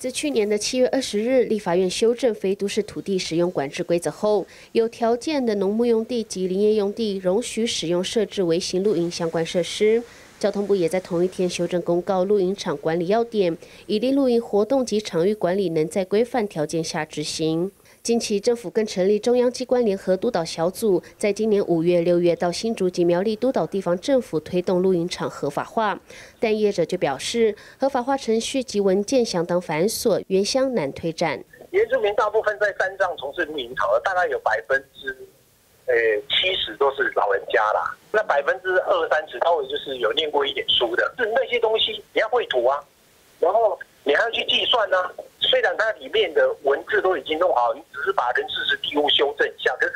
自去年的七月二十日，立法院修正非都市土地使用管制规则后，有条件的农牧用地及林业用地容许使用设置微型露营相关设施。交通部也在同一天修正公告露营场管理要点，以利露营活动及场域管理能在规范条件下执行。近期政府更成立中央机关联合督导小组，在今年五月、六月到新竹及苗栗督导地方政府推动露营场合法化，但业者就表示，合法化程序及文件相当繁琐，原乡难推展。原住民大部分在山上从事露营场，大概有百分之呃七十都是老人家啦，那百分之二三十稍微就是有念过一点书的，是那些东西你要绘图啊，然后你还要去计算呢。虽然它里面的文字都已经弄好，你只是把人事实地物修正一下，可是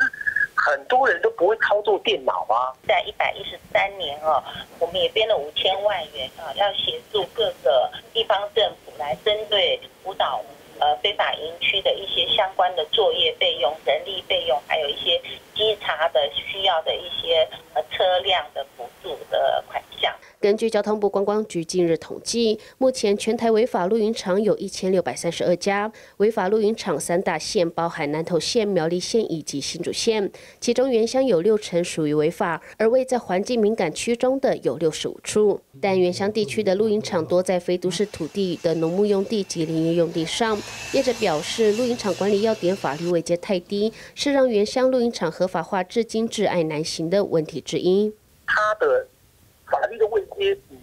很多人都不会操作电脑啊。在一百一十三年哦，我们也编了五千万元啊，要协助各个地方政府来针对辅导呃非法营区的一些相关的作业费用、人力费用，还有一些稽查的需要的一些呃车辆的。根据交通部观光局近日统计，目前全台违法露营场有一千六百三十二家。违法露营场三大县包含南投县、苗栗县以及新竹县，其中原乡有六成属于违法，而位在环境敏感区中的有六十五处。但原乡地区的露营场多在非都市土地的农牧用地及林业用地上，业者表示，露营场管理要点法律位阶太低，是让原乡露营场合法化至今至爱难行的问题之一。他的。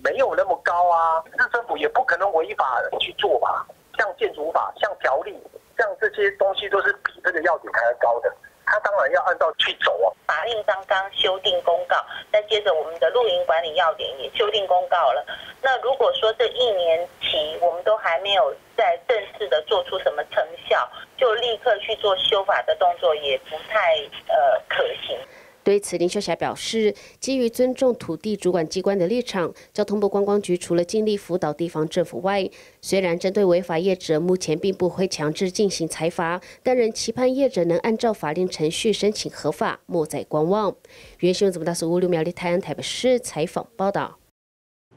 没有那么高啊，市政府也不可能违法去做吧？像建筑法、像条例、像这些东西都是比这个要点还要高的，他当然要按照去走啊。法令刚刚修订公告，再接着我们的露营管理要点也修订公告了。那如果说这一年期我们都还没有在正式的做出什么成效，就立刻去做修法的动作，也不太呃可行。对此，林秀霞表示，基于尊重土地主管机关的立场，交通部观光局除了尽力辅导地方政府外，虽然针对违法业者目前并不会强制进行裁罚，但仍期盼业者能按照法定程序申请合法，莫再观望。原新闻大所五六秒的泰安台北市采访报道。